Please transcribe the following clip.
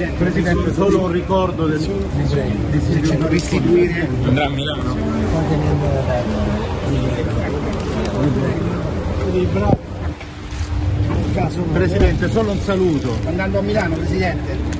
Presidente. Presidente, solo un ricordo del Facciamo restituire. Andrà a Milano? Eh, Presidente, solo un saluto. Andando a Milano, Presidente.